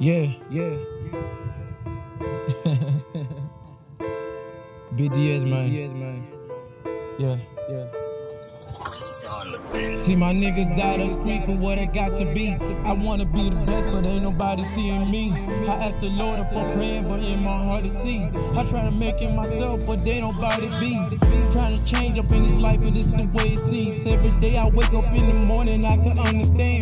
Yeah, yeah. BDS, man. BDS, man. Yeah, yeah. See my niggas died the street for what it got to be. I wanna be the best, but ain't nobody seeing me. I ask the Lord for praying, but in my heart to see. I try to make it myself, but they nobody be. Trying to change up in this life, but it's the way it seems. Every day I wake up in the morning, I can understand how you really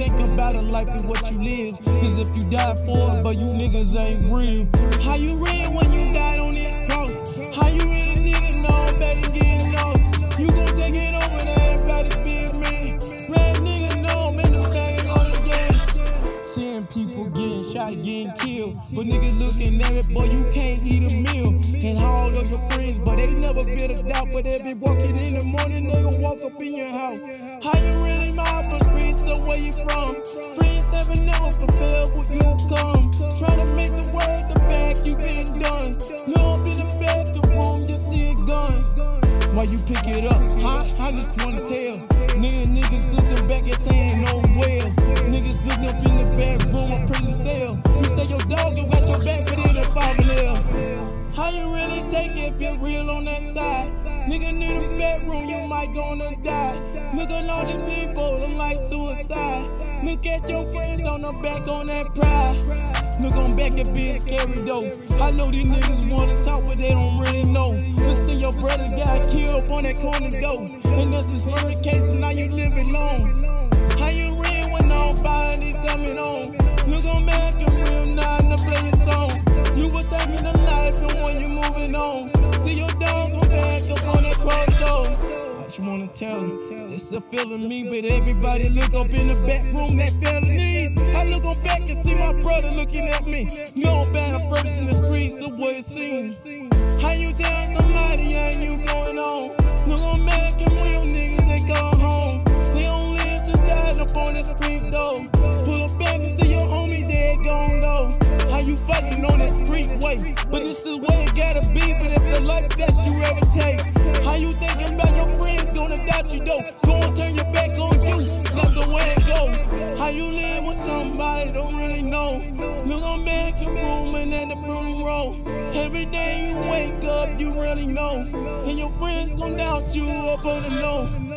think about a life and what you live. Cause if you die for it, but you niggas ain't real. How you real when you died on this cross? How you really nigga know, baby, getting lost? You gon' take it over to everybody be me. Red nigga know, man, the bang on the game. Seeing people getting shot, getting killed. But niggas looking at it, boy, you can't eat a meal. And all of your friends, but they never been a doubt. But they be walking in the morning, they gon' walk up in your house. How you really mob for streets, so come. Trying to make the world the back, you been done. No up in the back the room, just see it gun. Why you pick it up, huh? I just wanna tell. Nigga, niggas looking back at saying no well. Niggas looking up in the bedroom of prison cell. You say your dog you got your back, but it ain't falling there. How you really take it if you're real on that side? Nigga in the bedroom, you might gonna die. Look at all these people, look like suicide. Look at your friends on the back on that pride. Look on back at being scary though. I know these niggas wanna talk, but they don't really know. Listen, your brother got killed up on that corner door. And this is murder case, now you live alone. How you real when nobody's coming on? Look on back and real now to play your song. You was taking a life and when you moving on. Wanna tell me? It's a feeling me, but everybody look up in the back room that felonies. I look on back and see my brother looking at me. No bad first in the streets of what it seems. How you tell somebody ain't you going on? Back and real niggas they go home. They don't live to die up on the street though. Pull up back and see your homie dead gone though. How you fighting on that street way? But this is where it gotta be, but it's the life that you ever take. How you thinking about with somebody don't really know? Look on back and room and at the broom roll. Every day you wake up, you really know. And your friends gon' doubt you up on the low.